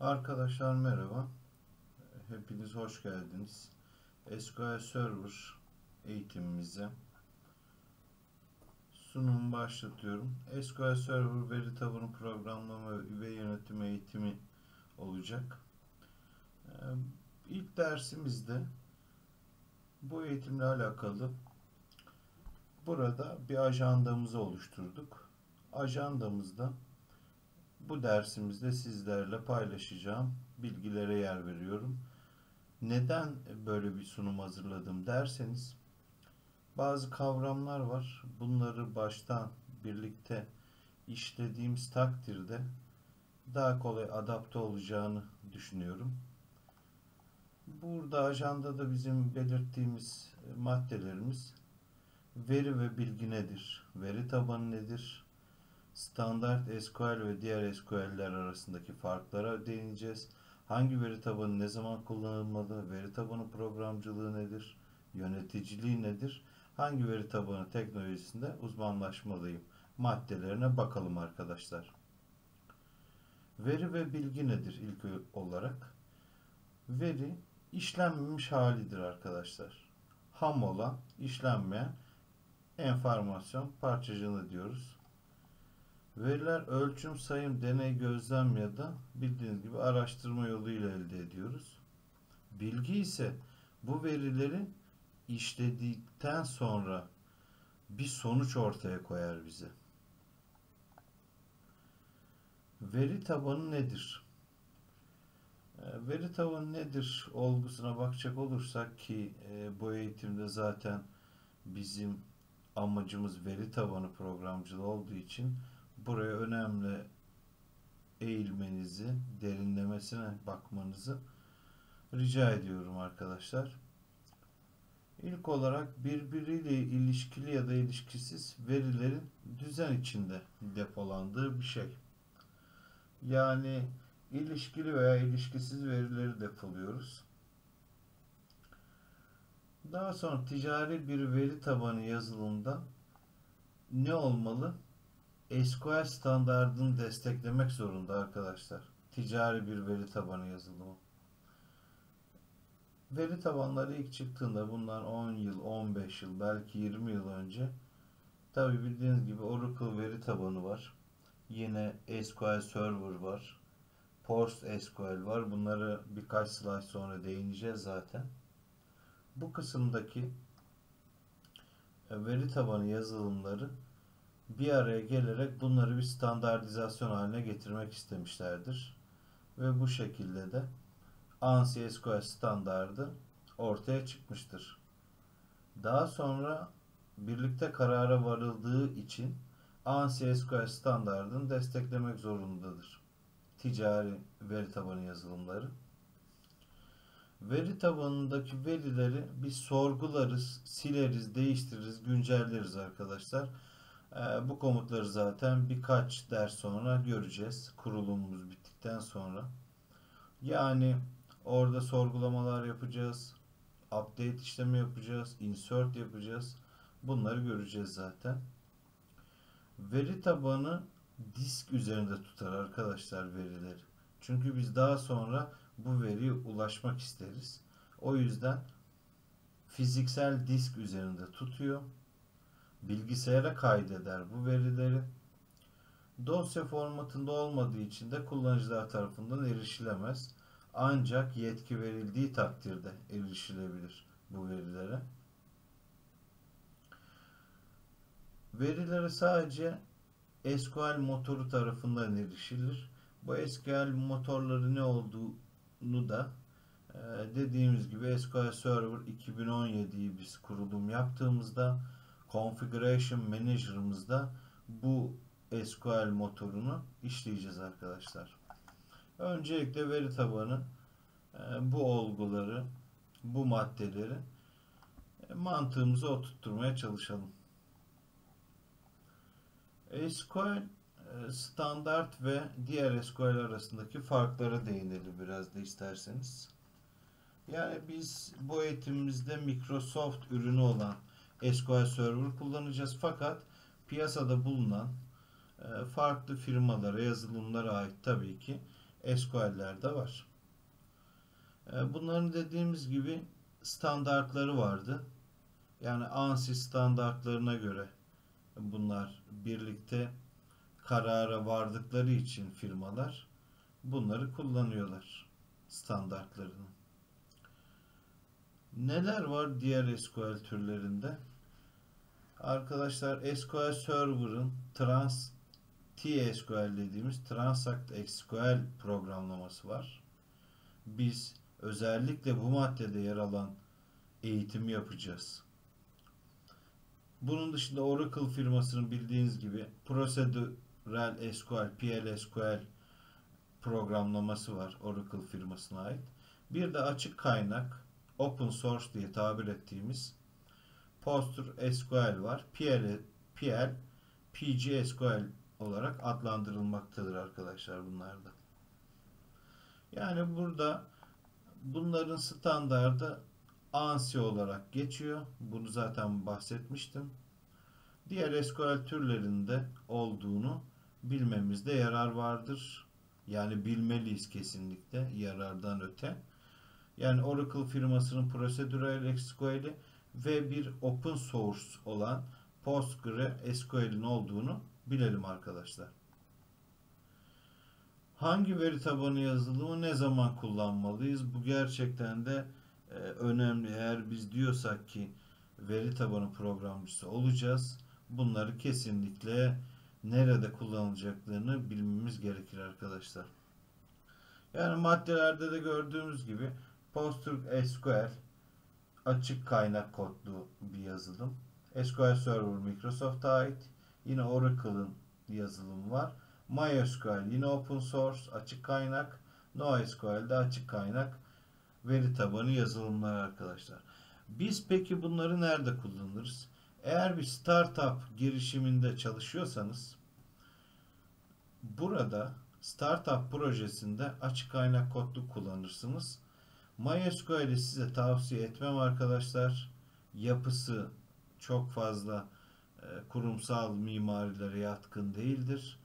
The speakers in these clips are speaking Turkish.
Arkadaşlar merhaba. Hepiniz hoş geldiniz. SQL Server eğitimimize sunumu başlatıyorum. SQL Server veri tabanı programlama ve yönetim eğitimi olacak. Ee, İlk dersimizde bu eğitimle alakalı burada bir ajandamızı oluşturduk. Ajandamızda bu dersimizde sizlerle paylaşacağım bilgilere yer veriyorum. Neden böyle bir sunum hazırladım derseniz bazı kavramlar var. Bunları baştan birlikte işlediğimiz takdirde daha kolay adapte olacağını düşünüyorum. Burada ajandada bizim belirttiğimiz maddelerimiz veri ve bilgi nedir? Veri tabanı nedir? Standart SQL ve diğer SQL'ler arasındaki farklara değineceğiz. Hangi veri tabanı ne zaman kullanılmalı? Veri tabanı programcılığı nedir? Yöneticiliği nedir? Hangi veri tabanı teknolojisinde uzmanlaşmalıyım? Maddelerine bakalım arkadaşlar. Veri ve bilgi nedir ilk olarak? Veri işlenmemiş halidir arkadaşlar. Ham olan, işlenmeyen enformasyon parçacığını diyoruz. Veriler ölçüm, sayım, deney, gözlem ya da bildiğiniz gibi araştırma yoluyla elde ediyoruz. Bilgi ise bu verileri işledikten sonra bir sonuç ortaya koyar bize. Veri tabanı nedir? Ee, veri tabanı nedir olgusuna bakacak olursak ki e, bu eğitimde zaten bizim amacımız veri tabanı programcılığı olduğu için buraya önemli eğilmenizi, derinlemesine bakmanızı rica ediyorum arkadaşlar. İlk olarak birbiriyle ilişkili ya da ilişkisiz verilerin düzen içinde depolandığı bir şey. Yani ilişkili veya ilişkisiz verileri depoluyoruz. Daha sonra ticari bir veri tabanı yazılımda ne olmalı? SQL standartını desteklemek zorunda arkadaşlar. Ticari bir veri tabanı yazılımı. Veri tabanları ilk çıktığında bundan 10 yıl, 15 yıl, belki 20 yıl önce tabi bildiğiniz gibi Oracle veri tabanı var. Yine SQL Server var. PostSQL var. Bunları birkaç slide sonra değineceğiz zaten. Bu kısımdaki e, veri tabanı yazılımları bir araya gelerek bunları bir standartizasyon haline getirmek istemişlerdir. Ve bu şekilde de ANSI SQL standardı ortaya çıkmıştır. Daha sonra birlikte karara varıldığı için ANSI SQL standartını desteklemek zorundadır. Ticari veri tabanı yazılımları. Veri tabanındaki verileri biz sorgularız, sileriz, değiştiririz, güncelleriz arkadaşlar. Ee, bu komutları zaten birkaç ders sonra göreceğiz. Kurulumumuz bittikten sonra. Yani orada sorgulamalar yapacağız. Update işlemi yapacağız. Insert yapacağız. Bunları göreceğiz zaten. Veri tabanı disk üzerinde tutar arkadaşlar verileri. Çünkü biz daha sonra bu veriye ulaşmak isteriz. O yüzden fiziksel disk üzerinde tutuyor bilgisayara kaydeder bu verileri. Dosya formatında olmadığı için de kullanıcılar tarafından erişilemez. Ancak yetki verildiği takdirde erişilebilir bu verilere. Verilere sadece SQL motoru tarafından erişilir. Bu SQL motorları ne olduğunu da e, dediğimiz gibi SQL Server 2017'yi biz kurulum yaptığımızda Configuration Manager'ımızda bu SQL motorunu işleyeceğiz arkadaşlar. Öncelikle veri tabanı e, bu olguları, bu maddeleri e, mantığımıza oturtmaya çalışalım. SQL e, standart ve diğer SQL arasındaki farklara değinelim biraz da isterseniz. Yani biz bu eğitimimizde Microsoft ürünü olan SQL Server kullanacağız. Fakat piyasada bulunan e, farklı firmalara, yazılımlara ait tabii ki SQL'ler de var. E, bunların dediğimiz gibi standartları vardı. Yani ANSI standartlarına göre bunlar birlikte karara vardıkları için firmalar bunları kullanıyorlar standartlarını. Neler var diğer SQL türlerinde? Arkadaşlar SQL Server'ın trans TSQL dediğimiz Transact SQL programlaması var. Biz özellikle bu maddede yer alan eğitimi yapacağız. Bunun dışında Oracle firmasının bildiğiniz gibi Procedural SQL, PLSQL programlaması var Oracle firmasına ait. Bir de açık kaynak open source diye tabir ettiğimiz PostgreSQL var. PL, PL, PGSQL olarak adlandırılmaktadır arkadaşlar bunlarda. Yani burada bunların standardı ANSI olarak geçiyor. Bunu zaten bahsetmiştim. Diğer SQL türlerinde olduğunu bilmemizde yarar vardır. Yani bilmeliyiz kesinlikle yarardan öte. Yani Oracle firmasının Procedural SQL'i ve bir open source olan PostgreSQL'in olduğunu bilelim arkadaşlar. Hangi veri tabanı yazılımı ne zaman kullanmalıyız? Bu gerçekten de e, önemli. Eğer biz diyorsak ki veri tabanı programcısı olacağız, bunları kesinlikle nerede kullanılacaklarını bilmemiz gerekir arkadaşlar. Yani maddelerde de gördüğümüz gibi PostgreSQL açık kaynak kodlu bir yazılım. SQL Server Microsoft'a ait. Yine Oracle'ın yazılımı var. MySQL yine open source açık kaynak. NoSQL de açık kaynak veri tabanı yazılımlar arkadaşlar. Biz peki bunları nerede kullanırız? Eğer bir startup girişiminde çalışıyorsanız burada startup projesinde açık kaynak kodlu kullanırsınız. MySQL'i size tavsiye etmem arkadaşlar. Yapısı çok fazla e, kurumsal mimarilere yatkın değildir.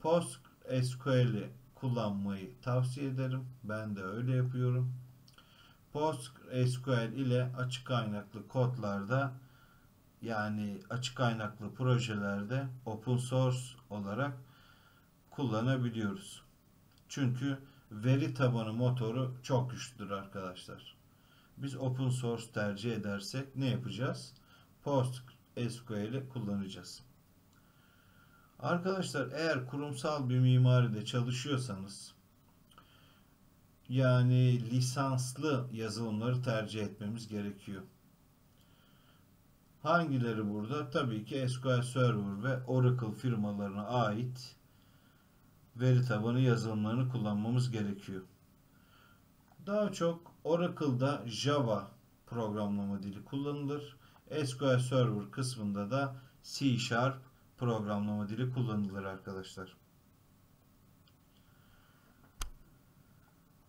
PostgreSQL'i kullanmayı tavsiye ederim. Ben de öyle yapıyorum. PostgreSQL ile açık kaynaklı kodlarda yani açık kaynaklı projelerde open source olarak kullanabiliyoruz. Çünkü veri tabanı motoru çok güçlüdür arkadaşlar. Biz open source tercih edersek ne yapacağız? PostgreSQL'i kullanacağız. Arkadaşlar eğer kurumsal bir mimaride çalışıyorsanız yani lisanslı yazılımları tercih etmemiz gerekiyor. Hangileri burada? Tabii ki SQL Server ve Oracle firmalarına ait veri tabanı yazılımlarını kullanmamız gerekiyor. Daha çok Oracle'da Java programlama dili kullanılır. SQL Server kısmında da C Sharp programlama dili kullanılır arkadaşlar.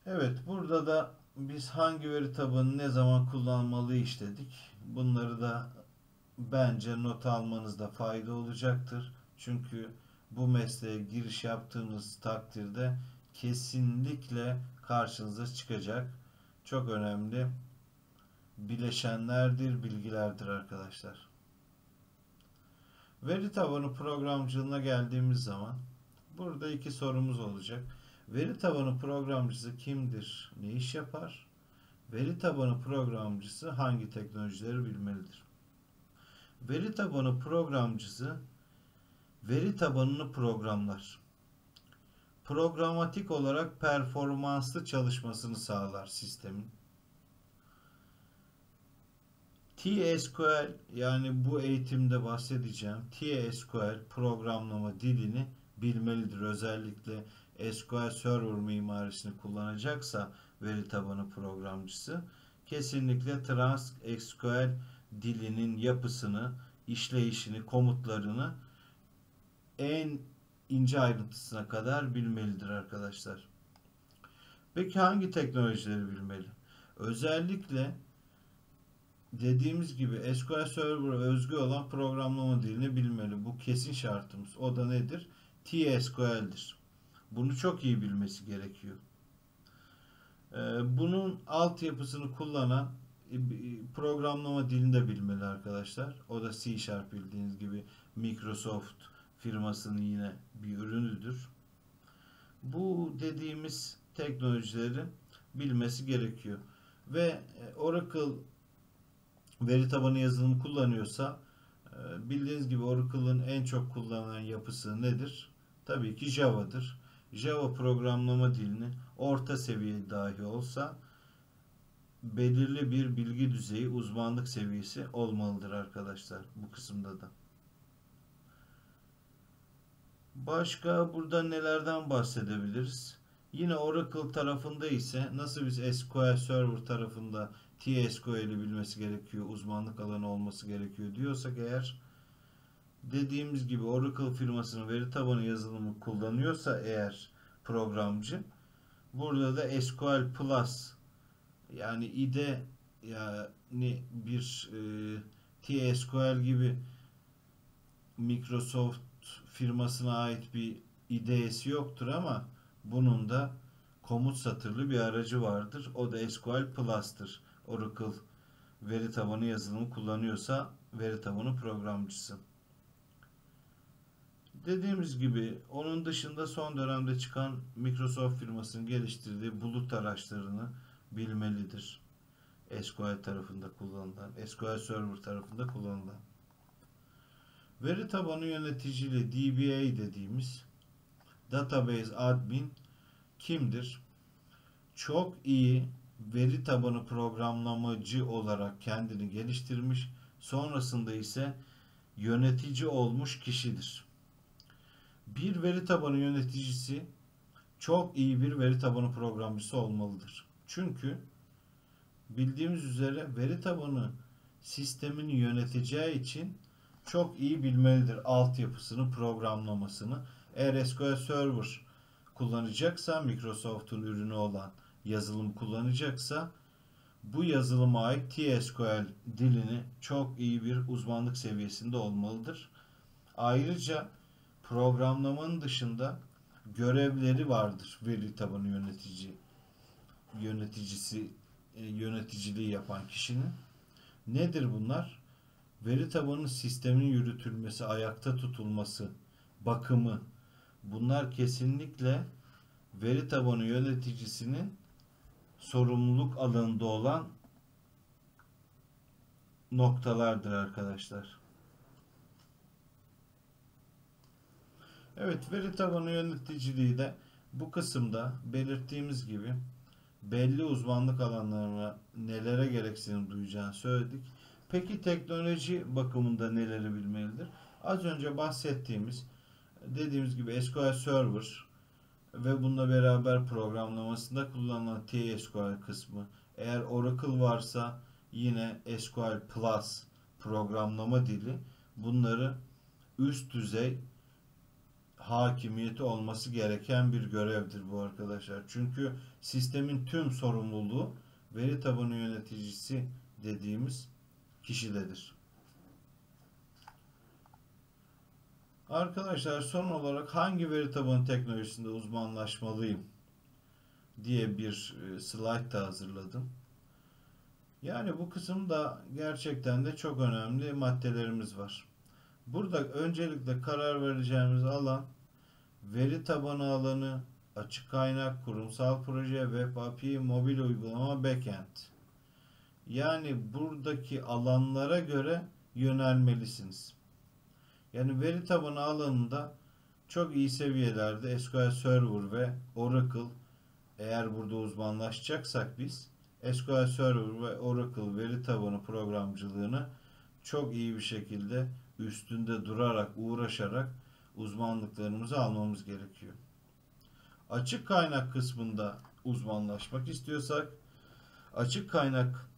Evet burada da biz hangi veri tabanı ne zaman kullanmalı işledik. Bunları da bence not almanızda fayda olacaktır. Çünkü bu mesleğe giriş yaptığınız takdirde kesinlikle karşınıza çıkacak çok önemli bileşenlerdir, bilgilerdir arkadaşlar. Veri tabanı programcılığına geldiğimiz zaman burada iki sorumuz olacak. Veri tabanı programcısı kimdir? Ne iş yapar? Veri tabanı programcısı hangi teknolojileri bilmelidir? Veri tabanı programcısı veri tabanını programlar. Programatik olarak performanslı çalışmasını sağlar sistemin. TSQL yani bu eğitimde bahsedeceğim TSQL programlama dilini bilmelidir. Özellikle SQL Server mimarisini kullanacaksa veri tabanı programcısı kesinlikle TransSQL dilinin yapısını, işleyişini, komutlarını en ince ayrıntısına kadar bilmelidir arkadaşlar. Peki hangi teknolojileri bilmeli? Özellikle dediğimiz gibi SQL Server'a özgü olan programlama dilini bilmeli. Bu kesin şartımız. O da nedir? TSQL'dir. Bunu çok iyi bilmesi gerekiyor. Ee, bunun altyapısını kullanan e, programlama dilini de bilmeli arkadaşlar. O da C Sharp bildiğiniz gibi Microsoft firmasının yine bir ürünüdür. Bu dediğimiz teknolojileri bilmesi gerekiyor. Ve e, Oracle veri tabanı yazılımı kullanıyorsa e, bildiğiniz gibi Oracle'ın en çok kullanılan yapısı nedir? Tabii ki Java'dır. Java programlama dilini orta seviye dahi olsa belirli bir bilgi düzeyi, uzmanlık seviyesi olmalıdır arkadaşlar bu kısımda da. Başka burada nelerden bahsedebiliriz? Yine Oracle tarafında ise nasıl biz SQL Server tarafında TSQL'i bilmesi gerekiyor, uzmanlık alanı olması gerekiyor diyorsak eğer dediğimiz gibi Oracle firmasının veri tabanı yazılımı kullanıyorsa eğer programcı burada da SQL Plus yani IDE yani bir e, TSQL gibi Microsoft firmasına ait bir IDE'si yoktur ama bunun da komut satırlı bir aracı vardır. O da SQL Plus'tır. Oracle veri tabanı yazılımı kullanıyorsa veri tabanı programcısı. Dediğimiz gibi onun dışında son dönemde çıkan Microsoft firmasının geliştirdiği bulut araçlarını bilmelidir. SQL tarafında kullanılan, SQL Server tarafında kullanılan. Veri tabanı yöneticiliği DBA dediğimiz Database Admin kimdir? Çok iyi veri tabanı programlamacı olarak kendini geliştirmiş, sonrasında ise yönetici olmuş kişidir. Bir veri tabanı yöneticisi çok iyi bir veri tabanı programcısı olmalıdır. Çünkü bildiğimiz üzere veri tabanı sistemini yöneteceği için çok iyi bilmelidir altyapısını, programlamasını. Eğer SQL Server kullanacaksa, Microsoft'un ürünü olan yazılım kullanacaksa bu yazılıma ait TSQL dilini çok iyi bir uzmanlık seviyesinde olmalıdır. Ayrıca programlamanın dışında görevleri vardır veri tabanı yönetici yöneticisi e, yöneticiliği yapan kişinin. Nedir bunlar? Veri tabanı sistemin yürütülmesi, ayakta tutulması, bakımı bunlar kesinlikle veri tabanı yöneticisinin sorumluluk alanında olan noktalardır arkadaşlar. Evet veri tabanı yöneticiliği de bu kısımda belirttiğimiz gibi belli uzmanlık alanlarına nelere gereksinim duyacağını söyledik. Peki teknoloji bakımında neleri bilmelidir? Az önce bahsettiğimiz dediğimiz gibi SQL Server ve bununla beraber programlamasında kullanılan TSQL kısmı. Eğer Oracle varsa yine SQL Plus programlama dili bunları üst düzey hakimiyeti olması gereken bir görevdir bu arkadaşlar. Çünkü sistemin tüm sorumluluğu veri tabanı yöneticisi dediğimiz kişidedir. Arkadaşlar son olarak hangi veri tabanı teknolojisinde uzmanlaşmalıyım diye bir e, slide da hazırladım. Yani bu kısımda gerçekten de çok önemli maddelerimiz var. Burada öncelikle karar vereceğimiz alan veri tabanı alanı, açık kaynak, kurumsal proje, web API, mobil uygulama, backend. Yani buradaki alanlara göre yönelmelisiniz. Yani veri tabanı alanında çok iyi seviyelerde SQL Server ve Oracle eğer burada uzmanlaşacaksak biz SQL Server ve Oracle veri tabanı programcılığını çok iyi bir şekilde üstünde durarak, uğraşarak uzmanlıklarımızı almamız gerekiyor. Açık kaynak kısmında uzmanlaşmak istiyorsak açık kaynak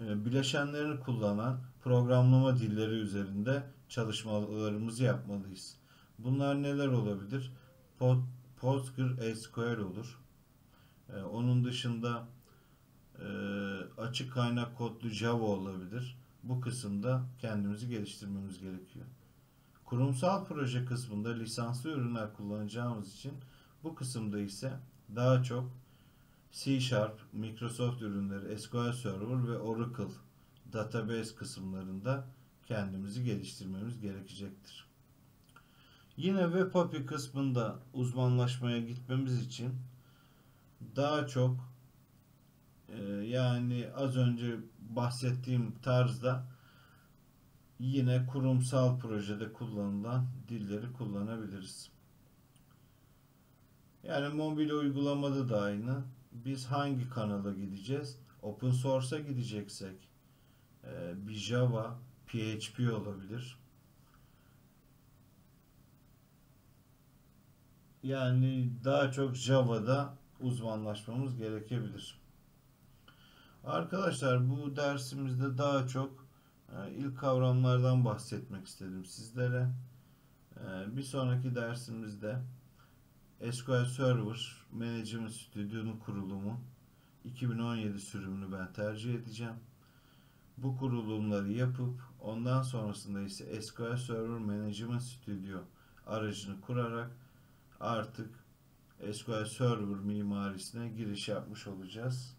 bileşenlerini kullanan programlama dilleri üzerinde çalışmalarımızı yapmalıyız. Bunlar neler olabilir? PostgreSQL olur. E, onun dışında e, açık kaynak kodlu Java olabilir. Bu kısımda kendimizi geliştirmemiz gerekiyor. Kurumsal proje kısmında lisanslı ürünler kullanacağımız için bu kısımda ise daha çok C Sharp, Microsoft ürünleri, SQL Server ve Oracle database kısımlarında kendimizi geliştirmemiz gerekecektir. Yine Web API kısmında uzmanlaşmaya gitmemiz için daha çok e, yani az önce bahsettiğim tarzda yine kurumsal projede kullanılan dilleri kullanabiliriz. Yani mobil uygulamada da aynı. Biz hangi kanala gideceğiz? Open source'a gideceksek e, bir Java, PHP olabilir. Yani daha çok Java'da uzmanlaşmamız gerekebilir. Arkadaşlar bu dersimizde daha çok e, ilk kavramlardan bahsetmek istedim sizlere. E, bir sonraki dersimizde SQL Server Management Studio'nun kurulumu 2017 sürümünü ben tercih edeceğim. Bu kurulumları yapıp ondan sonrasında ise SQL Server Management Studio aracını kurarak artık SQL Server mimarisine giriş yapmış olacağız.